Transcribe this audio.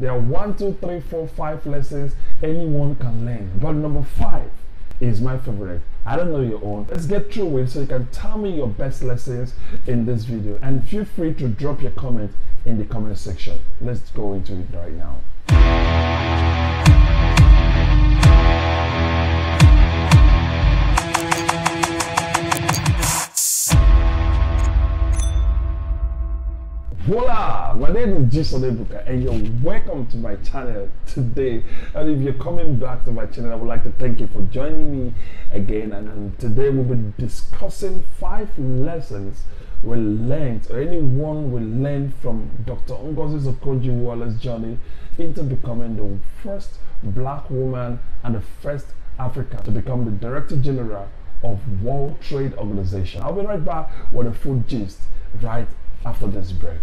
There are one, two, three, four, five lessons anyone can learn. But number five is my favorite. I don't know your own. Let's get through it so you can tell me your best lessons in this video. And feel free to drop your comment in the comment section. Let's go into it right now. Voila! My name is Gson Ebuka and you're welcome to my channel today. And if you're coming back to my channel, I would like to thank you for joining me again. And, and today we'll be discussing five lessons we learned, or anyone will learn from Dr. Ngozi Okonjo Iweala's journey into becoming the first black woman and the first African to become the Director General of World Trade Organization. I'll be right back with a full gist right after this break.